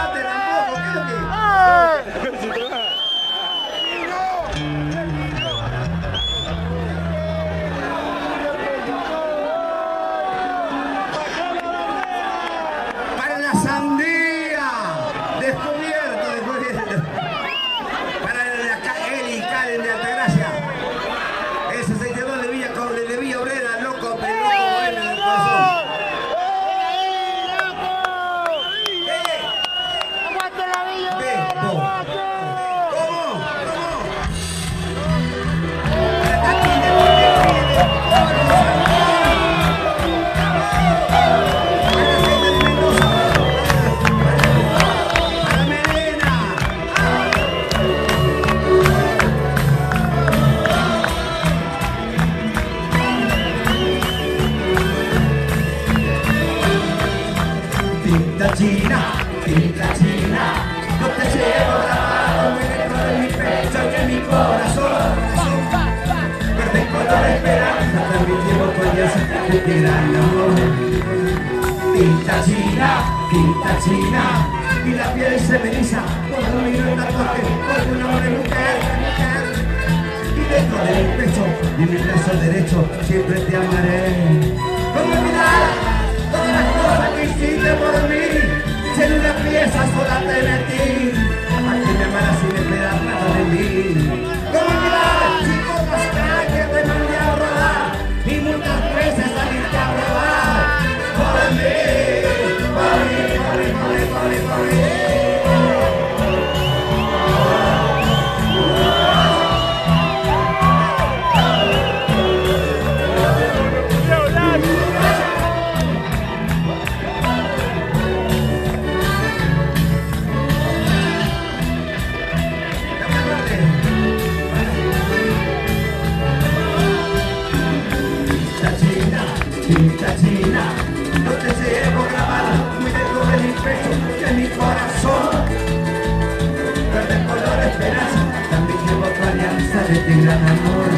lateral, por qué lo que? China, tinta china, yo te llevo grabado muy dentro de mi pecho y en mi corazón. Verde color esperanza, también llevo alianza de este gran amor. Tinta china, tinta china, y la piel se me eriza cuando miro el tatuaje con un de mujer, mujer. Y dentro de mi pecho y mi brazo derecho siempre te amaré. Por de este gran amor.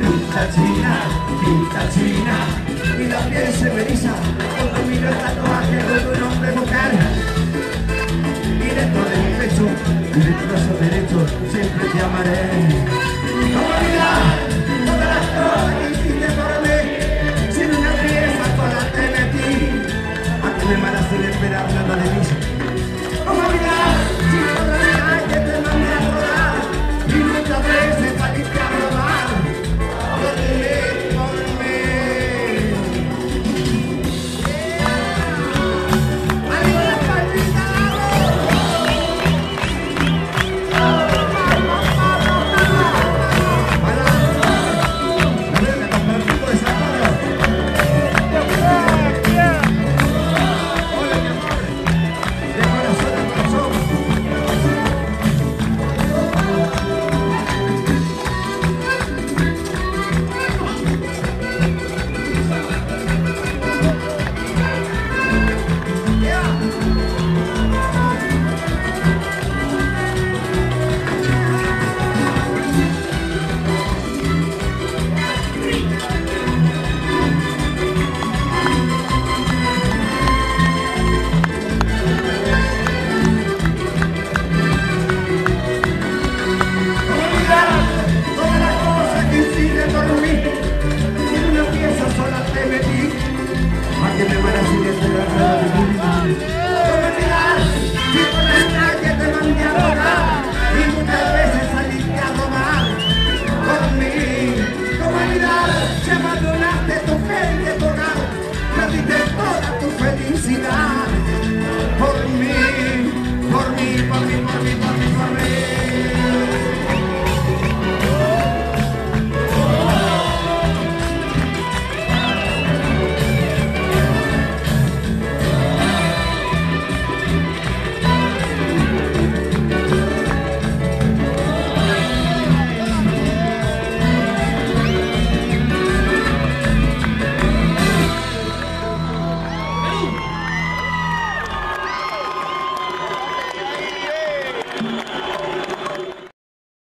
Pinta china, pinta china, y la piel se me eriza, cuando miro el tatuaje de tu nombre vocal. Y dentro de mi pecho, y de mi brazo derecho, siempre te amaré. ¡Comunidad! me malas sin esperar nada de mí. ¡Vamos a